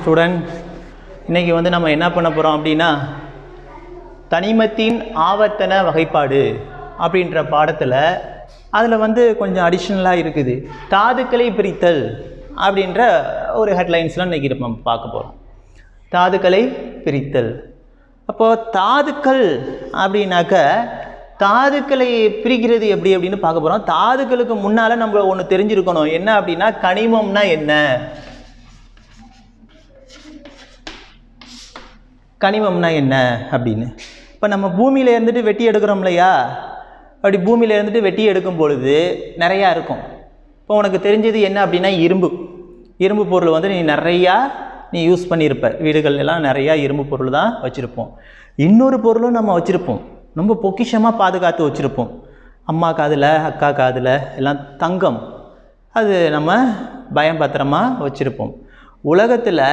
Student இன்றைக்கி வந்து நம்ம என்ன பண்ண போகிறோம் அப்படின்னா தனிமத்தின் ஆவர்த்தன வகைப்பாடு அப்படின்ற பாடத்தில் அதில் வந்து கொஞ்சம் அடிஷ்னலாக இருக்குது. தாதுக்களை பிரித்தல் அப்படின்ற ஒரு ஹெட்லைன்ஸ்லாம் இன்றைக்கி நம்ம பார்க்க போகிறோம் தாதுக்களை பிரித்தல். அப்போது தாதுக்கள் அப்படின்னாக்க தாதுக்களை பிரிக்கிறது எப்படி அப்படின்னு பார்க்க போகிறோம் தாதுக்களுக்கு முன்னால் நம்ம ஒன்று தெரிஞ்சிருக்கணும். என்ன அப்படின்னா கனிமம்னா என்ன? கனிமம்னா என்ன அப்படின்னு. இப்போ நம்ம பூமியில் இருந்துட்டு வெட்டி எடுக்கிறோம் இல்லையா? அப்படி பூமியில் இருந்துட்டு வெட்டி எடுக்கும் பொழுது நிறையா இருக்கும். இப்போ உனக்கு தெரிஞ்சது என்ன அப்படின்னா இரும்பு. இரும்பு பொருள் வந்து நீ நிறையா நீ யூஸ் பண்ணியிருப்ப. வீடுகள் எல்லாம் நிறையா இரும்பு பொருள் தான் வச்சுருப்போம். இன்னொரு பொருளும் நம்ம வச்சுருப்போம். ரொம்ப பொக்கிஷமாக பாதுகாத்து வச்சுருப்போம். அம்மா காதில் அக்கா காதில் எல்லாம் தங்கம். அது நம்ம பயம் பத்திரமாக வச்சுருப்போம். உலகத்தில்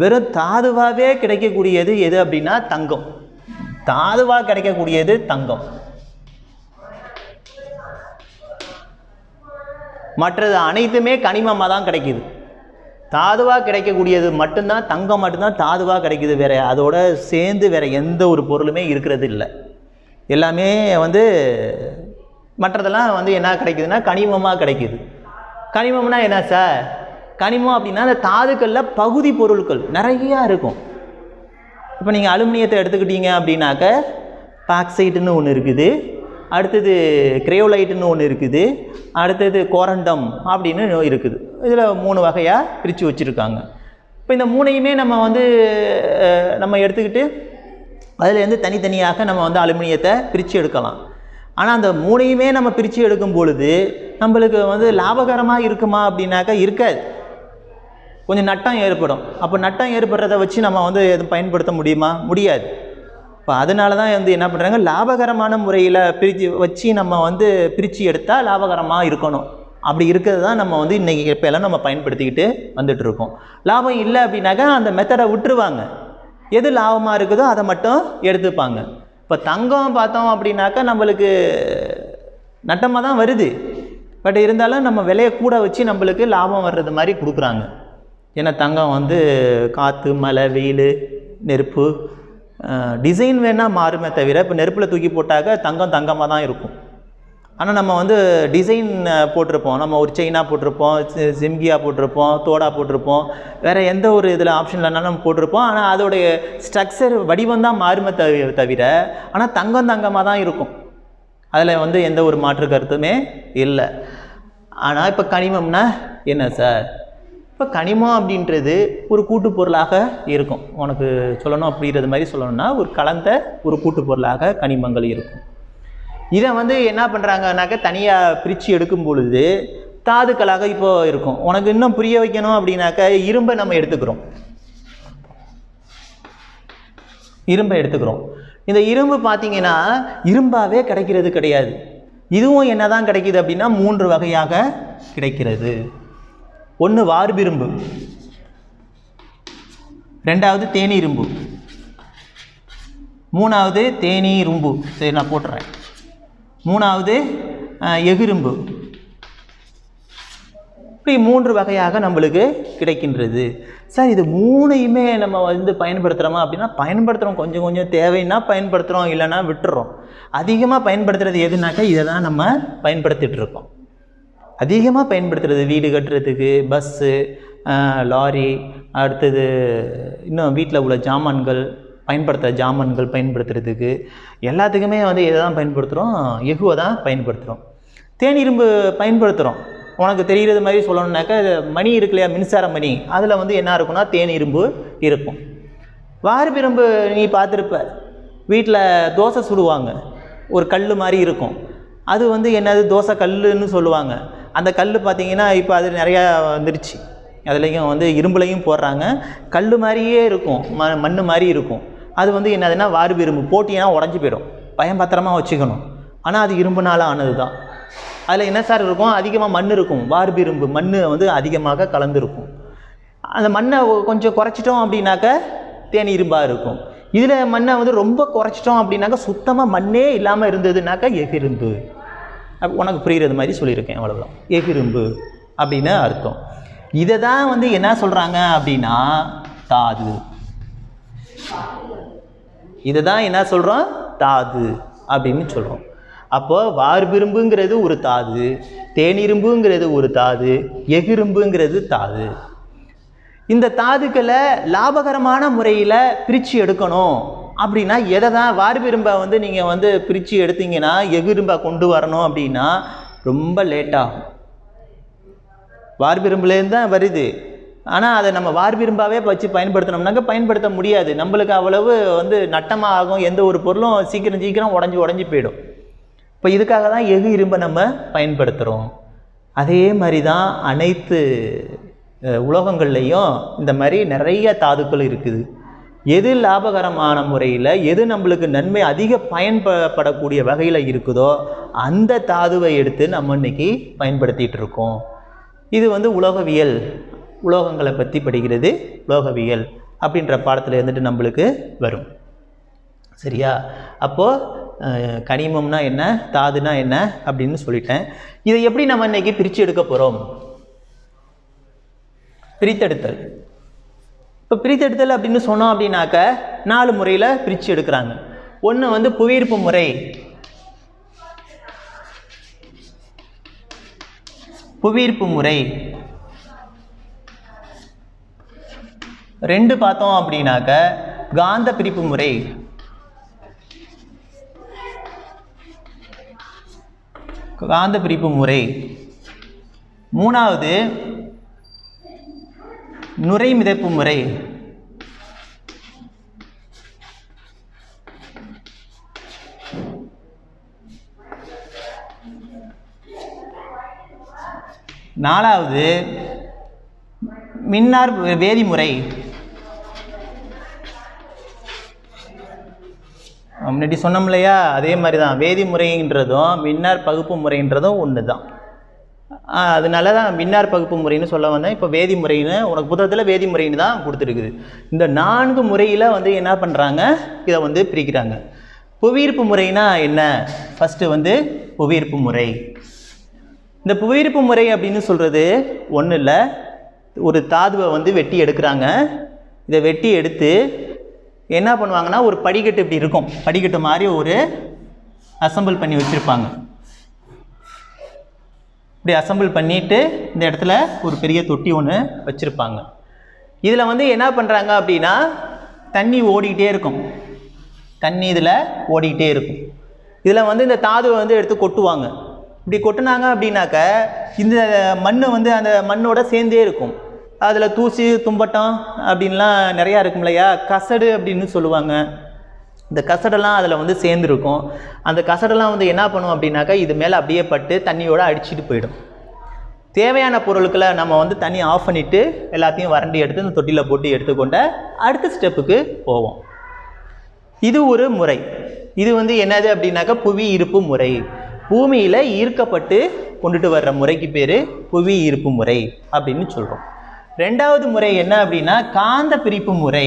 வெறும் தாதுவாகவே கிடைக்கக்கூடியது எது அப்படின்னா தங்கம். தாதுவாக கிடைக்கக்கூடியது தங்கம். மற்றது அனைத்துமே கனிமமாக தான் கிடைக்கிது. தாதுவாக கிடைக்கக்கூடியது மட்டும்தான் தங்கம் மட்டும்தான் தாதுவாக கிடைக்கிது வேறு. அதோட சேர்ந்து வேறு எந்த ஒரு பொருளுமே இருக்கிறது இல்லை எல்லாமே வந்து மற்றதெல்லாம் வந்து என்ன கிடைக்குதுன்னா கனிமமாக கிடைக்கிது. கனிமம்னா என்ன சார்? கனிமம் அப்படின்னா அந்த தாதுக்களில் பகுதி பொருட்கள் நிறையா இருக்கும். இப்போ நீங்கள் அலுமினியத்தை எடுத்துக்கிட்டீங்க அப்படின்னாக்க பாக்சைட்டுன்னு ஒன்று இருக்குது. அடுத்தது கிரையோலைட்டுன்னு ஒன்று இருக்குது. அடுத்தது கோரண்டம் அப்படின்னு இருக்குது. இதில் மூணு வகையாக பிரித்து வச்சுருக்காங்க. இப்போ இந்த மூணையுமே நம்ம வந்து நம்ம எடுத்துக்கிட்டு அதுலேருந்து தனித்தனியாக நம்ம வந்து அலுமினியத்தை பிரித்து எடுக்கலாம். ஆனால் அந்த மூணையுமே நம்ம பிரித்து எடுக்கும் பொழுது நம்மளுக்கு வந்து லாபகரமாக இருக்குமா அப்படின்னாக்கா இருக்காது. கொஞ்சம் நட்டம் ஏற்படும். அப்போ நட்டம் ஏற்படுறத வச்சு நம்ம வந்து எதுவும் பயன்படுத்த முடியுமா? முடியாது. இப்போ அதனால தான் வந்து என்ன பண்ணுறாங்க லாபகரமான முறையில் பிரித்து வச்சு நம்ம வந்து பிரித்து எடுத்தால் லாபகரமாக இருக்கணும். அப்படி இருக்கிறது தான் நம்ம வந்து இன்றைக்கி இப்போ எல்லாம் நம்ம பயன்படுத்திக்கிட்டு வந்துட்டு இருக்கோம் லாபம் இல்லை அப்படின்னாக்கா அந்த மெத்தடை விட்டுருவாங்க. எது லாபமாக இருக்குதோ அதை மட்டும் எடுத்துப்பாங்க. இப்போ தங்கம் பார்த்தோம் அப்படின்னாக்கா நம்மளுக்கு நட்டமாக தான் வருது. பட் இருந்தாலும் நம்ம விலையை கூட வச்சு நம்மளுக்கு லாபம் வர்றது மாதிரி கொடுக்குறாங்க. ஏன்னா தங்கம் வந்து காற்று மழை வெயில் நெருப்பு டிசைன் வேணால் மாறுமே தவிர இப்போ நெருப்பில் தூக்கி போட்டாக்க தங்கம் தங்கமாக தான் இருக்கும். ஆனால் நம்ம வந்து டிசைன் போட்டிருப்போம். நம்ம ஒரு செயினாக போட்டிருப்போம் சி- சிம்கியாக போட்டிருப்போம் தோடா போட்டிருப்போம். வேறு எந்த ஒரு இதில் ஆப்ஷன் இல்லைனாலும் நம்ம போட்டிருப்போம். ஆனால் அதோடைய ஸ்ட்ரக்சர் வடிவம் தான் மாறுமே தவி தவிர ஆனால் தங்கம் தங்கமாக தான் இருக்கும். அதில் வந்து எந்த ஒரு மாற்று கருத்துமே இல்லை. ஆனால் இப்போ கனிமம்னா என்ன சார்? இப்போ கனிமம் அப்படின்றது ஒரு கூட்டு பொருளாக இருக்கும். உனக்கு சொல்லணும் அப்படிங்கிறது மாதிரி சொல்லணும்னா ஒரு கலந்த ஒரு கூட்டு பொருளாக கனிமங்கள் இருக்கும். இதை வந்து என்ன பண்ணுறாங்கனாக்க தனியாக பிரித்து எடுக்கும் பொழுது தாதுக்களாக இப்போ இருக்கும். உனக்கு இன்னும் புரிய வைக்கணும் அப்படின்னாக்க இரும்பை நம்ம எடுத்துக்கிறோம். இரும்பை எடுத்துக்கிறோம். இந்த இரும்பு பார்த்தீங்கன்னா இரும்பாகவே கிடைக்கிறது கிடையாது. இதுவும் என்னதான் கிடைக்குது அப்படின்னா மூன்று வகையாக கிடைக்கிறது. ஒன்று வார்பிரும்பு ரெண்டாவது தேனி இரும்பு. மூணாவது தேனி இரும்பு. சரி நான் போட்டுறேன். மூணாவது எகிரும்பு இப்படி மூன்று வகையாக நம்மளுக்கு கிடைக்கின்றது. சார் இது மூணையுமே நம்ம வந்து பயன்படுத்துகிறோமா அப்படின்னா பயன்படுத்துகிறோம் கொஞ்சம் கொஞ்சம் தேவைன்னா பயன்படுத்துகிறோம் இல்லைன்னா விட்டுறோம். அதிகமாக பயன்படுத்துகிறது எதுனாக்கா இதை தான் நம்ம பயன்படுத்திகிட்டு இருக்கோம். அதிகமாக பயன்படுத்துறது வீடு கட்டுறதுக்கு பஸ்ஸு லாரி அடுத்தது இன்னும் வீட்டில் உள்ள ஜாமான்கள் பயன்படுத்துகிற ஜாமான்கள் பயன்படுத்துறதுக்கு எல்லாத்துக்குமே வந்து எதை தான் பயன்படுத்துகிறோம் எகுவை தான் பயன்படுத்துகிறோம் தேனிரும்பு பயன்படுத்துகிறோம் உனக்கு தெரிகிறது மாதிரி சொல்லணுன்னாக்கா மணி இருக்கு இல்லையா மின்சார மணி. அதில் வந்து என்ன இருக்கும்னா தேனிரும்பு இருக்கும். வாரப்பிரும்பு நீ பார்த்துருப்ப வீட்டில் தோசை சுடுவாங்க. ஒரு கல் மாதிரி இருக்கும். அது வந்து என்னது தோசை கல்லுன்னு சொல்லுவாங்க. அந்த கல் பார்த்தீங்கன்னா இப்போ அது நிறையா வந்துருச்சு அதுலேயும் வந்து இரும்புலையும் போடுறாங்க. கல் மாதிரியே இருக்கும். ம மண் மாதிரி இருக்கும். அது வந்து என்னதுன்னா வார்பிரும்பு போட்டினா உடஞ்சி போயிடும். பயம் பத்திரமா வச்சுக்கணும். ஆனால் அது இரும்புனால ஆனது தான் அதில் என்ன சார் இருக்கும்? அதிகமாக மண் இருக்கும். வார்பிரும்பு மண் வந்து அதிகமாக கலந்துருக்கும். அந்த மண்ணை கொஞ்சம் குறைச்சிட்டோம் அப்படின்னாக்க தேனி இரும்பாக இருக்கும். இதில் மண்ணை வந்து ரொம்ப குறைச்சிட்டோம் அப்படின்னாக்கா சுத்தமாக மண்ணே இல்லாமல் இருந்ததுனாக்கா எகிரும்பு உனக்கு புரிகிறது மாதிரி சொல்லியிருக்கேன் அவ்வளோதான் எகிரும்பு அப்படின்னு அர்த்தம். இதை தான் வந்து என்ன சொல்கிறாங்க அப்படின்னா தாது. இதை தான் என்ன சொல்கிறோம் தாது அப்படின்னு சொல்கிறோம் அப்போது வார்பிரும்புங்கிறது ஒரு தாது தேனிரும்புங்கிறது ஒரு தாது எகிரும்புங்கிறது தாது. இந்த தாதுக்களை லாபகரமான முறையில் பிரித்து எடுக்கணும். அப்படின்னா எதை தான் வார்பிரும்பை வந்து நீங்கள் வந்து பிரித்து எடுத்தீங்கன்னா எகிரும்பை கொண்டு வரணும் அப்படின்னா ரொம்ப லேட்டாகும் வார்பிரும்புலேருந்து தான் வருது. ஆனால் அதை நம்ம வார்பிரும்பாவே வச்சு பயன்படுத்தினோம்னாக்க பயன்படுத்த முடியாது. நம்மளுக்கு அவ்வளவு வந்து நட்டமாக ஆகும் எந்த ஒரு பொருளும் சீக்கிரம் சீக்கிரம் உடஞ்சி உடஞ்சி போயிடும். இப்போ இதுக்காக தான் எஃகு இரும்பை நம்ம பயன்படுத்துகிறோம் அதே மாதிரி தான் அனைத்து உலோகங்கள்லேயும் இந்த மாதிரி நிறைய தாதுக்கள் இருக்குது. எது லாபகரமான முறையில் எது நம்மளுக்கு நன்மை அதிக பயன்படக்கூடிய வகையில் இருக்குதோ அந்த தாதுவை எடுத்து நம்ம இன்னைக்கு பயன்படுத்திகிட்டு இருக்கோம். இது வந்து உலோகவியல் உலோகங்களை பற்றி படிக்கிறது உலோகவியல் அப்படின்ற பாடத்தில் இருந்துட்டு நம்மளுக்கு வரும். சரியா? அப்போது கனிமம்னா என்ன தாதுனா என்ன அப்படின்னு சொல்லிட்டேன். இதை எப்படி நம்ம இன்றைக்கி பிரித்து எடுக்க போகிறோம் பிரித்தெடுத்தல். இப்போ பிரித்தெடுத்தல் அப்படின்னு சொன்னோம் அப்படின்னாக்க நாலு முறையில் பிரித்து எடுக்கிறாங்க. ஒன்று வந்து புவியீர்ப்பு முறை. புவியீர்ப்பு முறை. ரெண்டு பார்த்தோம் அப்படின்னாக்க காந்த பிரிப்பு முறை. காந்த பிரிப்பு முறை. மூணாவது நுரை மிதப்பு முறை. நாலாவது மின்னார் வேதிமுறை முன்னாடி சொன்னோம் இல்லையா? அதே மாதிரி தான் வேதிமுறைன்றதும் மின்னார் பகுப்பு முறைன்றதும் ஒன்று தான் அதனால தான் மின்னார் பகுப்பு முறைன்னு சொல்ல வந்தேன். இப்போ வேதிமுறைன்னு உனக்கு புத்தகத்தில் வேதிமுறைன்னு தான் கொடுத்துருக்குது. இந்த நான்கு முறையில் வந்து என்ன பண்ணுறாங்க இதை வந்து பிரிக்கிறாங்க. புவியீர்ப்பு முறைனா என்ன? ஃபஸ்ட்டு வந்து புவியீர்ப்பு முறை. இந்த புவியீர்ப்பு முறை அப்படின்னு சொல்கிறது ஒன்றும் இல்லை ஒரு தாதுவை வந்து வெட்டி எடுக்கிறாங்க. இதை வெட்டி எடுத்து என்ன பண்ணுவாங்கன்னா ஒரு படிக்கட்டு இப்படி இருக்கும். படிக்கட்டு மாதிரி ஒரு அசம்பிள் பண்ணி வச்சுருப்பாங்க. இப்படி அசம்பிள் பண்ணிவிட்டு இந்த இடத்துல ஒரு பெரிய தொட்டி ஒன்று வச்சுருப்பாங்க. இதில் வந்து என்ன பண்ணுறாங்க அப்படின்னா தண்ணி ஓடிக்கிட்டே இருக்கும். தண்ணி இதில் ஓடிக்கிட்டே இருக்கும். இதில் வந்து இந்த தாதுவை வந்து எடுத்து கொட்டுவாங்க. இப்படி கொட்டினாங்க அப்படின்னாக்க இந்த மண் வந்து அந்த மண்ணோட சேர்ந்தே இருக்கும். அதில் தூசி தும்பட்டம் அப்படின்லாம் நிறையா இருக்கும் இல்லையா கசடு அப்படின்னு சொல்லுவாங்க. இந்த கசடெல்லாம் அதில் வந்து சேர்ந்துருக்கும். அந்த கசடெல்லாம் வந்து என்ன பண்ணும் அப்படின்னாக்கா இது மேலே அப்படியே பட்டு தண்ணியோடு அடிச்சிட்டு போயிடும். தேவையான பொருட்களை நம்ம வந்து தண்ணி ஆஃப் பண்ணிவிட்டு எல்லாத்தையும் வறண்டி எடுத்து இந்த தொட்டியில் போட்டு எடுத்துக்கொண்ட அடுத்த ஸ்டெப்புக்கு போவோம். இது ஒரு முறை. இது வந்து என்னது அப்படின்னாக்கா புவி ஈர்ப்பு முறை. பூமியில் ஈர்க்கப்பட்டு கொண்டுட்டு வர்ற முறைக்கு பேர் புவி ஈர்ப்பு முறை அப்படின்னு சொல்கிறோம் ரெண்டாவது முறை என்ன அப்படின்னா காந்த பிரிப்பு முறை.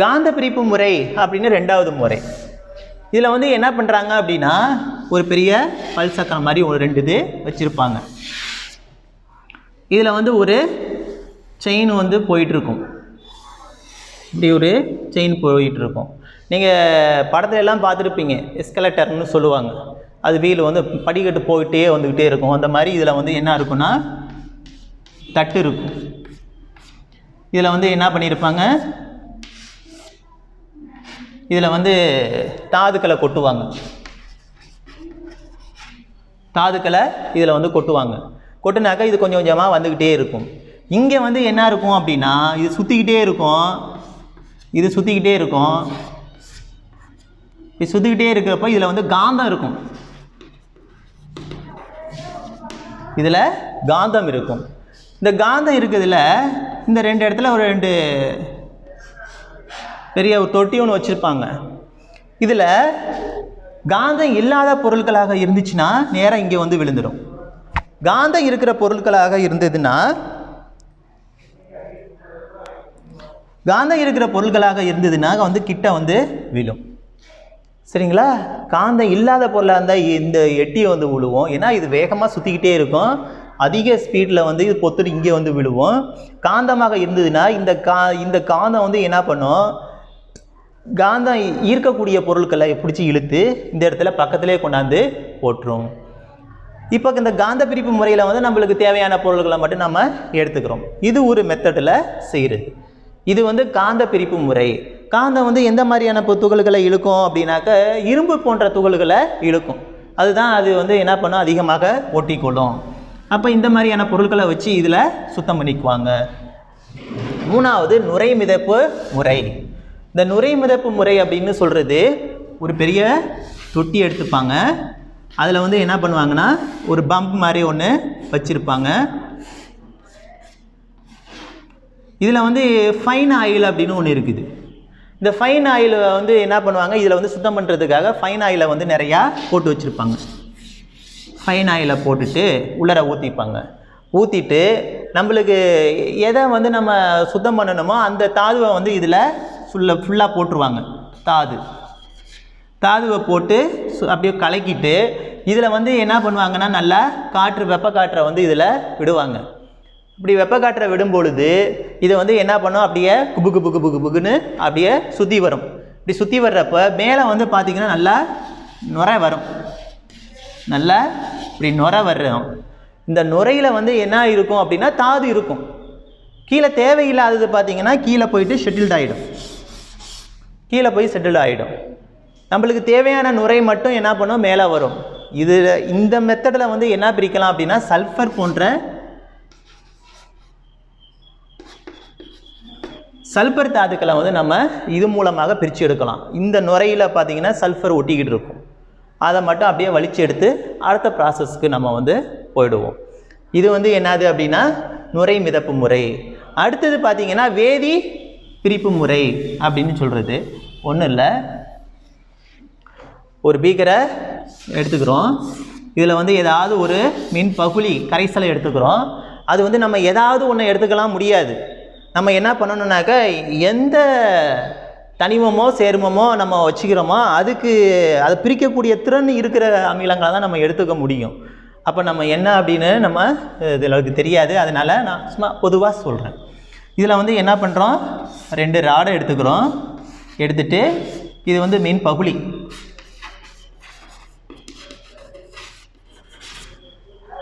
காந்த பிரிப்பு முறை அப்படின்னு ரெண்டாவது முறை. இதில் வந்து என்ன பண்ணுறாங்க அப்படின்னா ஒரு பெரிய பல் சக்கரம் மாதிரி ஒரு ரெண்டு இது வச்சுருப்பாங்க. இதில் வந்து ஒரு செயின் வந்து போயிட்டுருக்கும். இப்படி ஒரு செயின் போயிட்டுருக்கும். நீங்கள் படத்துல எல்லாம் பார்த்துருப்பீங்க எஸ்கலேட்டர்னு சொல்லுவாங்க. அது வீல் வந்து படிக்கட்டு போயிட்டே வந்துக்கிட்டே இருக்கும். அந்த மாதிரி இதில் வந்து என்ன இருக்குன்னா தட்டு இருக்கும். இதில் வந்து என்ன பண்ணியிருப்பாங்க இதில் வந்து தாதுக்களை கொட்டுவாங்க. தாதுக்களை இதில் வந்து கொட்டுவாங்க. கொட்டுனாக்கா இது கொஞ்சம் கொஞ்சமாக வந்துக்கிட்டே இருக்கும். இங்கே வந்து என்ன இருக்கும் அப்படின்னா இது சுற்றிக்கிட்டே இருக்கும். இது சுற்றிக்கிட்டே இருக்கும். இது சுற்றிக்கிட்டே இருக்கிறப்ப இதில் வந்து காந்தம் இருக்கும். இதில் காந்தம் இருக்கும். இந்த காந்தம் இருக்கிறதுல இந்த ரெண்டு இடத்துல ஒரு ரெண்டு பெரிய ஒரு தொட்டி ஒன்று வச்சுருப்பாங்க. இதில் காந்தம் இல்லாத பொருட்களாக இருந்துச்சுன்னா நேராக இங்கே வந்து விழுந்துடும் காந்தம் இருக்கிற பொருட்களாக இருந்ததுன்னா காந்தம் இருக்கிற பொருட்களாக இருந்ததுன்னா வந்து கிட்ட வந்து விழும். சரிங்களா? காந்தம் இல்லாத பொருளாக இருந்தால் இந்த எட்டியை வந்து விழுவோம் ஏன்னா இது வேகமாக சுற்றிக்கிட்டே இருக்கும். அதிக ஸ்பீடில் வந்து இது பொத்துட்டு இங்கே வந்து விழுவோம். காந்தமாக இருந்ததுன்னா இந்த கா இந்த காந்தம் வந்து என்ன பண்ணும்? காந்தம் ஈர்க்கக்கூடிய பொருட்களை பிடிச்சி இழுத்து இந்த இடத்துல பக்கத்திலே கொண்டாந்து போட்டுரும் இப்போ இந்த காந்த பிரிப்பு முறையில் வந்து நம்மளுக்கு தேவையான பொருள்களை மட்டும் நம்ம எடுத்துக்கிறோம். இது ஒரு மெத்தடில் செய்கிறது இது வந்து காந்த பிரிப்பு முறை. காந்தம் வந்து எந்த மாதிரியான துகள்களை இழுக்கும் அப்படின்னாக்க இரும்பு போன்ற துகள்களை இழுக்கும். அதுதான் அது வந்து என்ன பண்ணும்? அதிகமாக ஒட்டிக்கொள்ளும். அப்போ இந்த மாதிரியான பொருட்களை வச்சு இதில் சுத்தம் பண்ணிக்குவாங்க. மூணாவது நுரை மிதப்பு முறை. இந்த நுரை மிதப்பு முறை அப்படின்னு சொல்கிறது ஒரு பெரிய தொட்டி எடுத்துப்பாங்க. அதில் வந்து என்ன பண்ணுவாங்கன்னா ஒரு பம்ப் மாதிரி ஒன்று வச்சுருப்பாங்க. இதில் வந்து ஃபைன் ஆயில் அப்படின்னு ஒன்று இருக்குது. இந்த ஃபைன் ஆயில் வந்து என்ன பண்ணுவாங்க இதில் வந்து சுத்தம் பண்ணுறதுக்காக ஃபைன் ஆயிலை வந்து நிறையா போட்டு வச்சுருப்பாங்க. ஃபைன் ஆயிலை போட்டுட்டு உள்ளர ஊற்றிப்பாங்க ஊற்றிட்டு நம்மளுக்கு எதை வந்து நம்ம சுத்தம் பண்ணணுமோ அந்த தாதுவை வந்து இதில் ஃபுல்லாக ஃபுல்லாக போட்டுருவாங்க. தாது. தாதுவை போட்டு சு- அப்படியே கலக்கிட்டு இதில் வந்து என்ன பண்ணுவாங்கன்னா நல்லா காற்று வெப்ப காற்றை வந்து இதில் விடுவாங்க. இப்படி வெப்ப காற்றை விடும் பொழுது இதை வந்து என்ன பண்ணும்? அப்படியே குபு குபு குபு குபுக்குன்னு அப்படியே சுற்றி வரும். இப்படி சுற்றி வர்றப்ப மேலே வந்து பார்த்திங்கன்னா நல்லா நுரை வரும். நல்லா இப்படி நுரை வர்றோம் இந்த நுரையில் வந்து என்ன இருக்கும் அப்படின்னா தாது இருக்கும். கீழே தேவையில்லாதது பார்த்தீங்கன்னா கீழே போயிட்டு ஷெட்டில்ட் ஆகிடும் கீழே போய் செட்டில் ஆகிடும் நம்மளுக்கு தேவையான நுரை மட்டும் என்ன பண்ணும்? மேலே வரும். இது இந்த மெத்தடில் வந்து என்ன பிரிக்கலாம் அப்படின்னா சல்ஃபர் போன்ற சல்ஃபர் தாதுக்களை வந்து நம்ம இது மூலமாக பிரித்து எடுக்கலாம். இந்த நுரையில் பார்த்திங்கன்னா சல்ஃபர் ஒட்டிக்கிட்டு இருக்கும். அதை மட்டும் அப்படியே வலிச்சு எடுத்து அடுத்த ப்ராசஸ்க்கு நம்ம வந்து போயிடுவோம். இது வந்து என்னது அப்படின்னா நுரை மிதப்பு முறை. அடுத்தது பார்த்தீங்கன்னா வேதி பிரிப்பு முறை அப்படின்னு சொல்கிறது ஒன்றும் இல்லை. ஒரு பீக்கரை எடுத்துக்கிறோம். இதில் வந்து ஏதாவது ஒரு மின் பகுளி கரைசலை எடுத்துக்கிறோம். அது வந்து நம்ம ஏதாவது ஒன்று எடுத்துக்கலாம் முடியாது. நம்ம என்ன பண்ணணுன்னாக்கா எந்த தனிமமோ சேர்மமோ நம்ம வச்சுக்கிறோமோ அதுக்கு அதை பிரிக்கக்கூடிய திறன் இருக்கிற அமிலங்களை தான் நம்ம எடுத்துக்க முடியும். அப்போ நம்ம என்ன அப்படின்னு நம்ம இதில் தெரியாது. அதனால் நான் சும்மா பொதுவாக சொல்கிறேன் இதில் வந்து என்ன பண்ணுறோம் ரெண்டு ராடை எடுத்துக்கிறோம். எடுத்துட்டு இது வந்து மெயின் பகுளி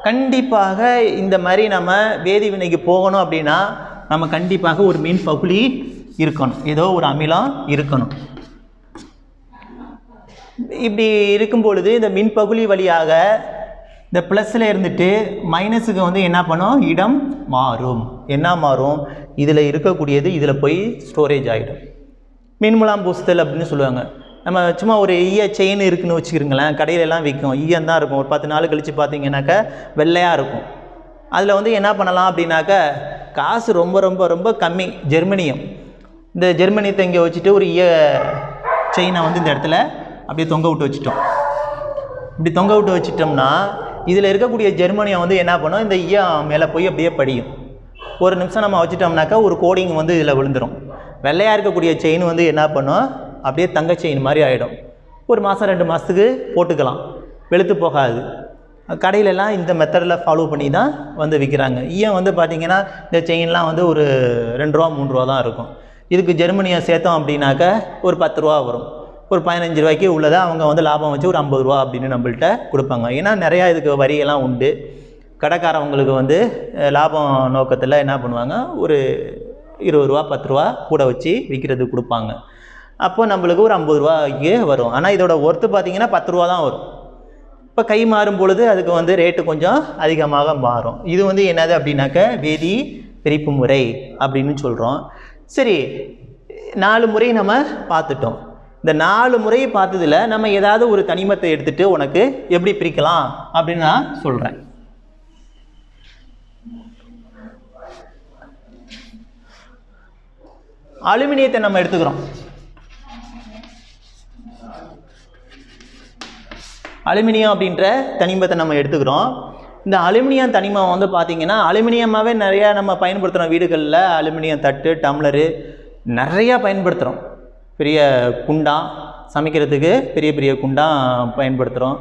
கண்டிப்பாக இந்த மாதிரி நம்ம வேதி வினைக்கு போகணும் அப்படின்னா நம்ம கண்டிப்பாக ஒரு மீன் பகுளி இருக்கணும். ஏதோ ஒரு அமிலம் இருக்கணும். இப்படி இருக்கும் பொழுது இந்த மின் பகுளி வழியாக இந்த ப்ளஸில் இருந்துட்டு மைனஸுக்கு வந்து என்ன பண்ணும்? இடம் மாறும். என்ன மாறும்? இதில் இருக்கக்கூடியது இதில் போய் ஸ்டோரேஜ் ஆகிடும் மின்முலாம் பூசுதல் அப்படின்னு சொல்லுவாங்க. நம்ம சும்மா ஒரு ஈய செயின் இருக்குன்னு வச்சுக்கிறீங்களேன் கடையிலலாம் விற்கும் ஈயம் தான் இருக்கும். ஒரு பத்து நாள் கழித்து பார்த்தீங்கன்னாக்கா வெள்ளையாக இருக்கும். அதில் வந்து என்ன பண்ணலாம் அப்படின்னாக்கா காசு ரொம்ப ரொம்ப ரொம்ப கம்மி. ஜெர்மனியம். இந்த ஜெர்மனி தங்க வச்சுட்டு ஒரு ஈய செயினை வந்து இந்த இடத்துல அப்படியே தொங்க விட்டு வச்சுட்டோம். இப்படி தொங்க விட்டு வச்சிட்டோம்னா இதில் இருக்கக்கூடிய ஜெர்மனியை வந்து என்ன பண்ணும்? இந்த ஈயம் மேலே போய் அப்படியே படியும். ஒரு நிமிஷம் நம்ம வச்சுட்டோம்னாக்கா ஒரு கோடிங் வந்து இதில் விழுந்துடும் வெள்ளையாக இருக்கக்கூடிய செயின் வந்து என்ன பண்ணும்? அப்படியே தங்க செயின் மாதிரி ஆகிடும் ஒரு மாதம் ரெண்டு மாதத்துக்கு போட்டுக்கலாம். வெளுத்து போகாது. கடையிலலாம் இந்த மெத்தடில் ஃபாலோ பண்ணி தான் வந்து விற்கிறாங்க ஏன் வந்து பார்த்திங்கன்னா இந்த செயின்லாம் வந்து ஒரு ரெண்டு ரூபா மூணு ரூபா தான் இருக்கும். இதுக்கு ஜெர்மனியை சேர்த்தோம் அப்படின்னாக்கா ஒரு பத்து ரூபா வரும். ஒரு பதினஞ்சு ரூபாய்க்கு உள்ளதை அவங்க வந்து லாபம் வச்சு ஒரு ஐம்பது ரூபா அப்படின்னு நம்மள்கிட்ட கொடுப்பாங்க. ஏன்னா நிறையா இதுக்கு வரியெல்லாம் உண்டு. கடைக்காரவங்களுக்கு வந்து லாபம் நோக்கத்தில் என்ன பண்ணுவாங்க? ஒரு இருபது ரூபா பத்து ரூபா கூட வச்சு விற்கிறதுக்கு கொடுப்பாங்க. அப்போ நம்மளுக்கு ஒரு ஐம்பது ரூபாய்க்கு வரும். ஆனால் இதோட ஒர்த்து பார்த்திங்கன்னா பத்து ரூபா தான் வரும். இப்போ கை மாறும் பொழுது அதுக்கு வந்து ரேட்டு கொஞ்சம் அதிகமாக மாறும். இது வந்து என்னது அப்படின்னாக்க வேதி பிரிப்பு முறை அப்படின்னு சொல்கிறோம் சரி நாலு முறை நம்ம பார்த்துட்டோம். இந்த நாலு முறையை பார்த்ததில் நம்ம ஏதாவது ஒரு தனிமத்தை எடுத்துகிட்டு உனக்கு எப்படி பிரிக்கலாம் அப்படின்னு நான் சொல்கிறேன் அலுமினியத்தை நம்ம எடுத்துக்கிறோம். அலுமினியம் அப்படின்ற தனிமத்தை நம்ம எடுத்துக்கிறோம். இந்த அலுமினியம் தனிமம் வந்து பார்த்திங்கன்னா அலுமினியமாகவே நிறையா நம்ம பயன்படுத்துகிறோம் வீடுகளில். அலுமினியம் தட்டு டம்ளரு நிறையா பயன்படுத்துகிறோம் பெரிய குண்டா சமைக்கிறதுக்கு பெரிய பெரிய குண்டா பயன்படுத்துகிறோம்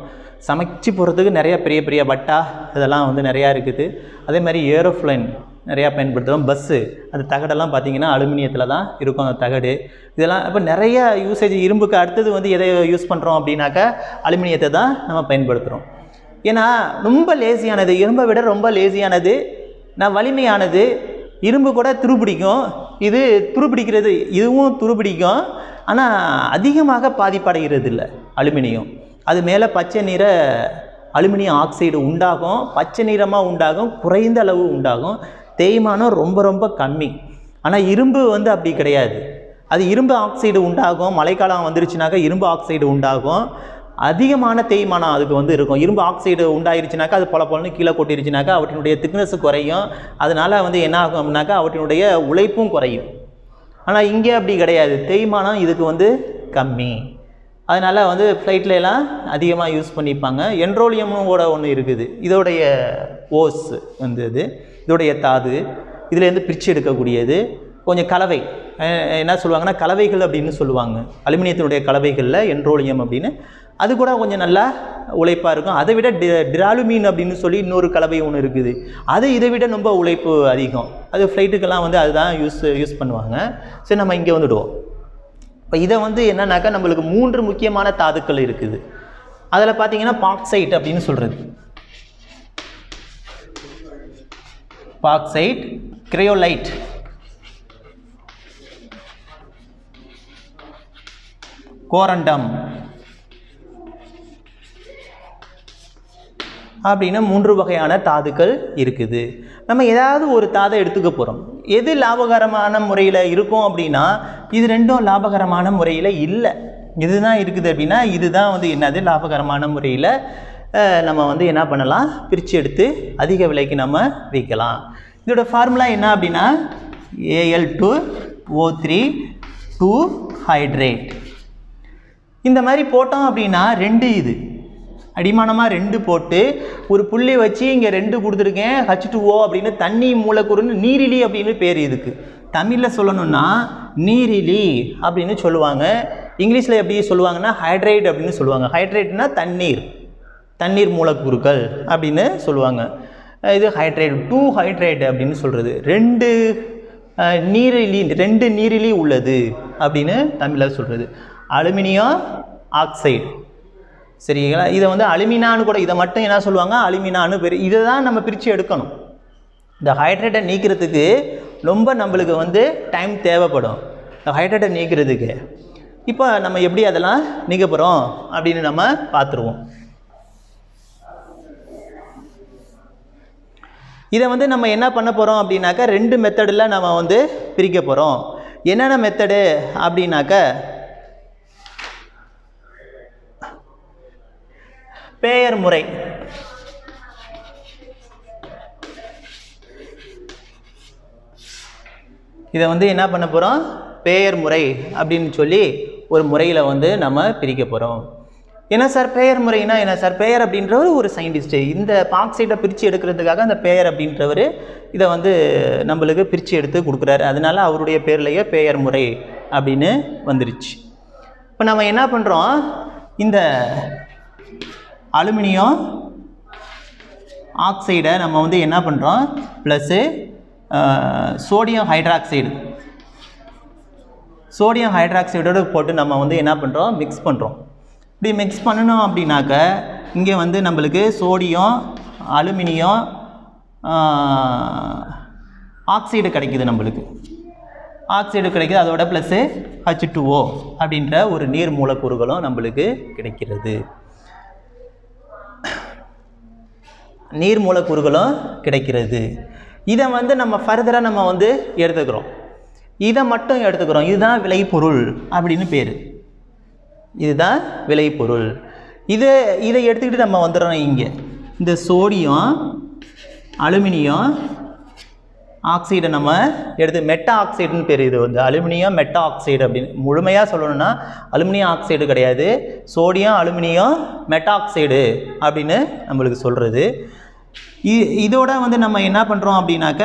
சமைச்சு போகிறதுக்கு நிறைய பெரிய பெரிய பட்டா இதெல்லாம் வந்து நிறையா இருக்குது. அதே மாதிரி ஏரோஃப்ளைன் நிறையா பயன்படுத்துகிறோம் பஸ்ஸு அந்த தகடெல்லாம் பார்த்தீங்கன்னா அலுமினியத்தில் தான் இருக்கும் அந்த தகடு. இதெல்லாம் இப்போ நிறைய யூசேஜ் இரும்புக்கு அடுத்தது வந்து எதை யூஸ் பண்ணுறோம் அப்படின்னாக்கா அலுமினியத்தை தான் நம்ம பயன்படுத்துகிறோம் ஏன்னா ரொம்ப லேசியானது இரும்பை விட ரொம்ப லேசியானது நான் வலிமையானது இரும்பு கூட துருப்பிடிக்கும். இது துருப்பிடிக்கிறது இதுவும் துருப்பிடிக்கும். ஆனால் அதிகமாக பாதிப்படைகிறது இல்லை அலுமினியம். அது மேலே பச்சை நிற அலுமினியம் ஆக்சைடு உண்டாகும். பச்சை நிறமாக உண்டாகும். குறைந்த அளவு உண்டாகும். தேய்மானம் ரொம்ப ரொம்ப கம்மி. ஆனால் இரும்பு வந்து அப்படி கிடையாது. அது இரும்பு ஆக்சைடு உண்டாகும். மழைக்காலம் வந்துருச்சுனாக்கா இரும்பு ஆக்சைடு உண்டாகும். அதிகமான தேய்மானம் அதுக்கு வந்து இருக்கும். இரும்பு ஆக்சைடு உண்டாயிருச்சுனாக்கா அது பல பலன்னு கீழே கொட்டிருச்சுனாக்கா அவற்றினுடைய திக்னஸ் குறையும். அதனால் வந்து என்ன ஆகும் அப்படின்னாக்கா அவற்றினுடைய உழைப்பும் குறையும். ஆனால் இங்கே அப்படி கிடையாது. தேய்மானம் இதுக்கு வந்து கம்மி. அதனால் வந்து ஃப்ளைட்ல எல்லாம் அதிகமாக யூஸ் பண்ணிப்பாங்க. என்ட்ரோலியமும் கூட ஒன்று இருக்குது. இதோடைய ஓஸ் வந்து இது இதோடைய தாது. இதுலேருந்து பிரித்து எடுக்கக்கூடியது. கொஞ்சம் கலவை. என்ன சொல்லுவாங்கன்னா கலவைகள் அப்படின்னு சொல்லுவாங்க. அலுமினியத்தினுடைய கலவைகளில் என்ட்ரோலியம் அப்படின்னு. அது கூட கொஞ்சம் நல்லா உழைப்பாக இருக்கும். அதை விட டி டிராலுமீன் அப்படின்னு சொல்லி இன்னொரு கலவை ஒன்று இருக்குது. அது இதை விட ரொம்ப உழைப்பு அதிகம். அது ஃப்ளைட்டுக்கெல்லாம் வந்து அதுதான் யூஸ் யூஸ் பண்ணுவாங்க. சரி நம்ம இங்கே வந்துடுவோம். இப்போ இதை வந்து என்னன்னாக்கா நம்மளுக்கு மூன்று முக்கியமான தாதுக்கள் இருக்குது. அதில் பார்த்தீங்கன்னா பாக்சைட் அப்படின்னு சொல்கிறது பாக்சைட் கிரையோலைட் கோரண்டம். அப்படின்னு மூன்று வகையான தாதுக்கள் இருக்குது. நம்ம ஏதாவது ஒரு தாதை எடுத்துக்க போகிறோம் எது லாபகரமான முறையில் இருக்கும் அப்படின்னா இது ரெண்டும் லாபகரமான முறையில் இல்லை. இதுதான் இருக்குது அப்படின்னா இதுதான் வந்து என்னது? லாபகரமான முறையில் நம்ம வந்து என்ன பண்ணலாம்? பிரித்து எடுத்து அதிக விலைக்கு நம்ம விற்கலாம் இதோட ஃபார்முலா என்ன அப்படின்னா A L two O three two hydrate இந்த மாதிரி போட்டோம் அப்படின்னா ரெண்டு இது. அடிமானமாக ரெண்டு போட்டு ஒரு புள்ளி வச்சு இங்கே ரெண்டு கொடுத்துருக்கேன் ஹச் டூ ஓ அப்படின்னு தண்ணி மூலக்கூறுன்னு நீரிலி அப்படின்னு பேர் இதுக்கு. தமிழில் சொல்லணும்னா நீரிலி அப்படின்னு சொல்லுவாங்க. இங்கிலீஷில் எப்படி சொல்லுவாங்கன்னா ஹைட்ரேட் அப்படின்னு சொல்லுவாங்க. ஹைட்ரேட்னா தண்ணீர் தண்ணீர் மூலக்கூறுகள் அப்படின்னு சொல்லுவாங்க. இது ஹைட்ரேட் டூ ஹைட்ரேட் அப்படின்னு சொல்கிறது ரெண்டு நீரிலி ரெண்டு நீரிலி உள்ளது அப்படின்னு தமிழில் சொல்கிறது அலுமினியம் ஆக்சைடு. சரிங்களா? இதை வந்து அலுமினான்னு கூட இதை மட்டும் என்ன சொல்லுவாங்க? அலுமினான்னு பேர். இதை தான் நம்ம பிரித்து எடுக்கணும். இந்த ஹைட்ரேட்டை நீக்கிறதுக்கு ரொம்ப நம்மளுக்கு வந்து டைம் தேவைப்படும். இந்த ஹைட்ரேட்டை நீக்கிறதுக்கு. இப்போ நம்ம எப்படி அதெல்லாம் நீக்க போகிறோம் அப்படின்னு நம்ம பார்த்துருவோம். இதை வந்து நம்ம என்ன பண்ண போகிறோம் அப்படின்னாக்கா ரெண்டு மெத்தடில் நம்ம வந்து பிரிக்க போகிறோம் என்னென்ன மெத்தடு அப்படின்னாக்க பேயர் முறை. இதை வந்து என்ன பண்ண போகிறோம் பேயர் முறை அப்படின்னு சொல்லி ஒரு முறையில் வந்து நம்ம பிரிக்க போகிறோம் என்ன சார் பேயர் முறைனா என்ன சார்? பேயர் அப்படின்றவர் ஒரு சயின்டிஸ்ட்டு இந்த பாக்சைட்டை பிரித்து எடுக்கிறதுக்காக அந்த பேயர் அப்படின்றவர் இதை வந்து நம்மளுக்கு பிரித்து எடுத்து கொடுக்குறாரு. அதனால அவருடைய பேர்லேயே பேயர் முறை அப்படின்னு வந்துருச்சு. இப்போ நம்ம என்ன பண்ணுறோம் இந்த அலுமினியம் ஆக்சைடை நம்ம வந்து என்ன பண்ணுறோம் ப்ளஸ்ஸு சோடியம் ஹைட்ராக்சைடு. சோடியம் ஹைட்ராக்சைடோடு போட்டு நம்ம வந்து என்ன பண்ணுறோம் மிக்ஸ் பண்ணுறோம் இப்படி மிக்ஸ் பண்ணணும் அப்படின்னாக்க இங்கே வந்து நம்மளுக்கு சோடியம் அலுமினியம் ஆக்சைடு கிடைக்குது நம்மளுக்கு. ஆக்சைடு கிடைக்குது அதோட ப்ளஸ்ஸு ஹச் டூஓ அப்படின்ற ஒரு நீர் மூலக்கூறுகளும் நம்மளுக்கு கிடைக்கிறது. நீர் மூலக்கூறுகளும் கிடைக்கிறது. இதை வந்து நம்ம ஃபர்தராக நம்ம வந்து எடுத்துக்கிறோம். இதை மட்டும் எடுத்துக்கிறோம். இதுதான் விளைபொருள் அப்படின்னு பேர். இதுதான் விளைபொருள். இதை இதை எடுத்துக்கிட்டு நம்ம வந்துடுறோம் இங்கே. இந்த சோடியம் அலுமினியம் ஆக்சைடை நம்ம எடுத்து மெட்டா ஆக்சைடுன்னு பேர் இது வந்து. அலுமினியம் மெட்டா ஆக்சைடு அப்படின்னு. முழுமையாக சொல்லணும்னா அலுமினியம் ஆக்சைடு கிடையாது. சோடியம் அலுமினியம் மெட்டாக்சைடு அப்படின்னு நம்மளுக்கு சொல்கிறது இதோட வந்து நம்ம என்ன பண்ணுறோம் அப்படின்னாக்க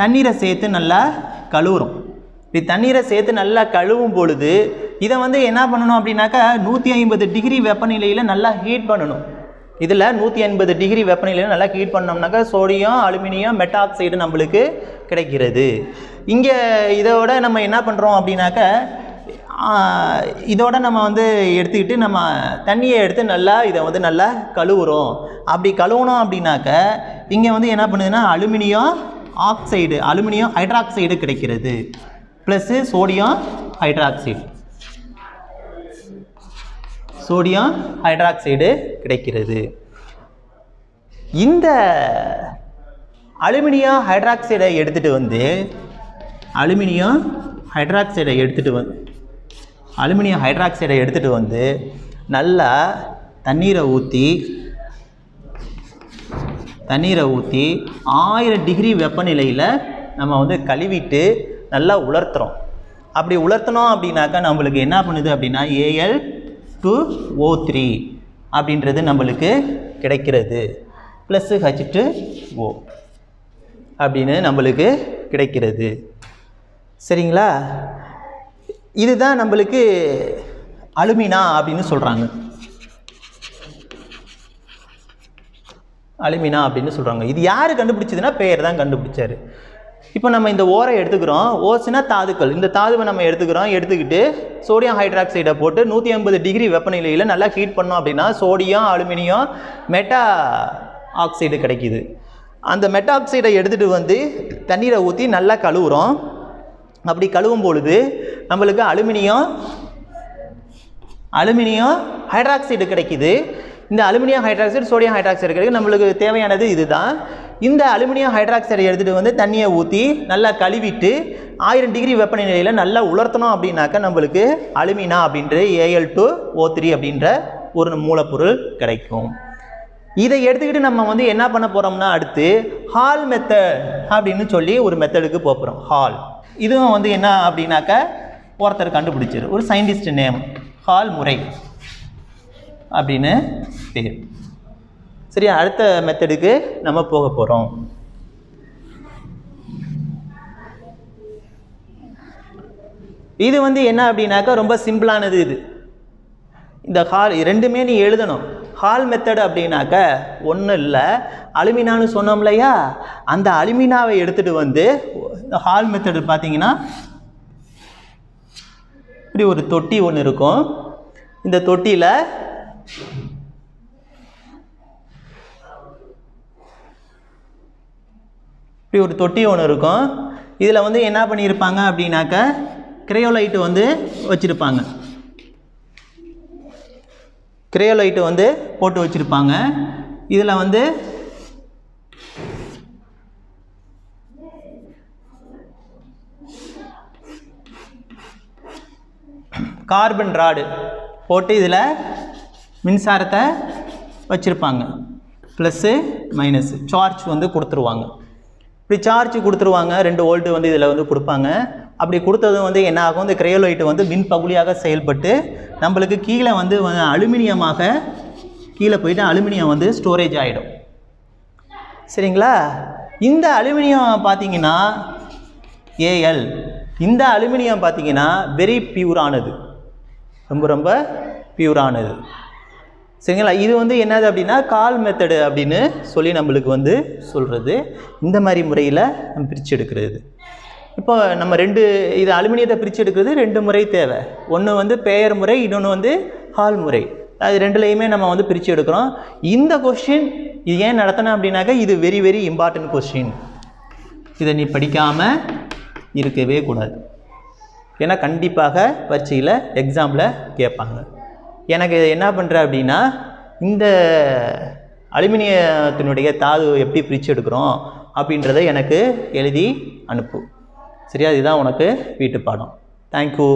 தண்ணீரை சேர்த்து நல்லா கழுவுறோம். இப்படி தண்ணீரை சேர்த்து நல்லா கழுவும் பொழுது இதை வந்து என்ன பண்ணணும் அப்படின்னாக்கா நூற்றி ஐம்பது டிகிரி வெப்பநிலையில் நல்லா ஹீட் பண்ணணும். இதில் நூற்றி ஐம்பது டிகிரி வெப்பநிலையில் நல்லா ஹீட் பண்ணோம்னாக்கா சோடியம் அலுமினியம் மெட்டாக்சைடு நம்மளுக்கு கிடைக்கிறது. இங்கே இதோட நம்ம என்ன பண்ணுறோம் அப்படின்னாக்க இதோட நம்ம வந்து எடுத்துக்கிட்டு நம்ம தண்ணியை எடுத்து நல்லா இதை வந்து நல்லா கழுவுறோம். அப்படி கழுவுனோம் அப்படின்னாக்க இங்கே வந்து என்ன பண்ணுதுன்னா அலுமினியம் ஆக்சைடு அலுமினியம் ஹைட்ராக்சைடு கிடைக்கிறது. Plus sodium hydroxide. Sodium hydroxide கிடைக்கிறது. இந்த அலுமினியம் ஹைட்ராக்சைடை எடுத்துகிட்டு வந்து அலுமினியம் ஹைட்ராக்சைடை எடுத்துகிட்டு வந்து அலுமினியம் ஹைட்ராக்சைடை எடுத்துகிட்டு வந்து நல்லா தண்ணீரை ஊற்றி தண்ணீரை ஊற்றி ஆயிரம் டிகிரி வெப்பநிலையில் நம்ம வந்து கழுவிட்டு நல்லா உலர்த்துறோம். அப்படி உலர்த்தினோம் அப்படின்னாக்கா நம்மளுக்கு என்ன பண்ணுது அப்படின்னா ஏஎல் டூ ஓ த்ரீ அப்படின்றது நம்மளுக்கு கிடைக்கிறது. ப்ளஸ்ஸு ஹச் டு ஓ அப்படின்னு நம்மளுக்கு கிடைக்கிறது. சரிங்களா? இதுதான் நம்மளுக்கு அலுமினா அப்படின்னு சொல்கிறாங்க அலுமினா அப்படின்னு சொல்கிறாங்க இது யார் கண்டுபிடிச்சதுன்னா பெயர் தான் கண்டுபிடிச்சார். இப்போ நம்ம இந்த ஓரை எடுத்துக்கிறோம். ஓசுனா தாதுக்கள். இந்த தாதுவை நம்ம எடுத்துக்கிறோம். எடுத்துக்கிட்டு சோடியம் ஹைட்ராக்சைடை போட்டு நூற்றி ஐம்பது டிகிரி வெப்பநிலையில் நல்லா ஹீட் பண்ணோம் அப்படின்னா சோடியம் அலுமினியம் மெட்டா ஆக்சைடு கிடைக்கிது. அந்த மெட்டா ஆக்சைடை எடுத்துகிட்டு வந்து தண்ணீரை ஊற்றி நல்லா கழுவுறோம். அப்படி கழுவும் பொழுது நம்மளுக்கு அலுமினியம் அலுமினியம் ஹைட்ராக்சைடு கிடைக்குது. இந்த அலுமினியம் ஹைட்ராக்சைடு சோடியம் ஹைட்ராக்சைடு கிடைக்கு நம்மளுக்கு தேவையானது இதுதான். இந்த அலுமினியம் ஹைட்ராக்சைடை எடுத்துகிட்டு வந்து தண்ணியை ஊற்றி நல்லா கழுவிட்டு ஆயிரம் டிகிரி வெப்பநிலையில் நல்லா உலர்த்தணும் அப்படின்னாக்கா நம்மளுக்கு அலுமினா அப்படின்ற ஏஎல் டூ ஓ த்ரீ அப்படின்ற ஒரு மூலப்பொருள் கிடைக்கும். இதை எடுத்துக்கிட்டு நம்ம வந்து என்ன பண்ண போகிறோம்னா அடுத்து ஹால் மெத்தட் அப்படின்னு சொல்லி ஒரு மெத்தடுக்கு போகிறோம் ஹால் இதுவும் வந்து என்ன அப்படின்னாக்கா ஒருத்தர் கண்டுபிடிச்சிரு. ஒரு சயின்டிஸ்ட் நேம் ஹால் முறை அப்படின்னு பேர். சரி அடுத்த மெத்தடுக்கு நம்ம போக போகிறோம் இது வந்து என்ன அப்படின்னாக்கா ரொம்ப சிம்பிளானது இது. இந்த ஹால் ரெண்டுமே நீ எழுதணும். ஹால் மெத்தடு அப்படின்னாக்க ஒன்றும் இல்லை. அலுமினான்னு சொன்னோம் இல்லையா? அந்த அலுமினாவை எடுத்துகிட்டு வந்து ஹால் மெத்தடு பார்த்தீங்கன்னா இப்படி ஒரு தொட்டி ஒன்று இருக்கும். இந்த தொட்டியில் இப்படி ஒரு தொட்டி ஒன்று இருக்கும். இதில் வந்து என்ன பண்ணியிருப்பாங்க அப்படின்னாக்க கிரையோலைட்டு வந்து வச்சுருப்பாங்க. கிரையோலைட்டு வந்து போட்டு வச்சுருப்பாங்க. இதில் வந்து கார்பன் ராடு போட்டு இதில் மின்சாரத்தை வச்சுருப்பாங்க. ப்ளஸ்ஸு மைனஸு சார்ஜ் வந்து கொடுத்துருவாங்க. இப்படி சார்ஜ் கொடுத்துருவாங்க. ரெண்டு வோல்ட்டு வந்து இதில் வந்து கொடுப்பாங்க. அப்படி கொடுத்ததும் வந்து என்ன ஆகும்? இந்த கிரையோலைட்டு வந்து மின் பகுதியாக செயல்பட்டு நம்மளுக்கு கீழே வந்து வ- அலுமினியமாக கீழே போயிட்டு அலுமினியம் வந்து ஸ்டோரேஜ் ஆகிடும் சரிங்களா? இந்த அலுமினியம் பார்த்தீங்கன்னா ஏஎல் இந்த அலுமினியம் பார்த்தீங்கன்னா வெரி பியூரானது ரொம்ப ரொம்ப பியூரானது சரிங்களா? இது வந்து என்னது அப்படின்னா கால் மெத்தடு அப்படின்னு சொல்லி நம்மளுக்கு வந்து சொல்கிறது இந்த மாதிரி முறையில் நம்ம பிரித்து எடுக்கிறது. இப்போ நம்ம ரெண்டு இது அலுமினியத்தை பிரித்து எடுக்கிறது ரெண்டு முறை தேவை. ஒன்று வந்து பெயர் முறை இன்னொன்று வந்து ஹால் முறை. அது ரெண்டுலேயுமே நம்ம வந்து பிரித்து எடுக்கிறோம். இந்த கொஸ்டின் இது ஏன் நடத்தினேன் அப்படின்னாக்கா இது வெரி வெரி இம்பார்ட்டன்ட் கொஸ்டின் இதை நீ படிக்காமல் இருக்கவே கூடாது. ஏன்னா கண்டிப்பாக பரீட்சையில் எக்ஸாமில் கேட்பாங்க. எனக்கு என்ன பண்ணுற அப்படின்னா இந்த அலுமினியத்தினுடைய தாது எப்படி பிரித்து எடுக்கிறோம் அப்படின்றத எனக்கு எழுதி அனுப்பு. சரியா? இதுதான் உனக்கு வீட்டு பாடம் தேங்க்யூ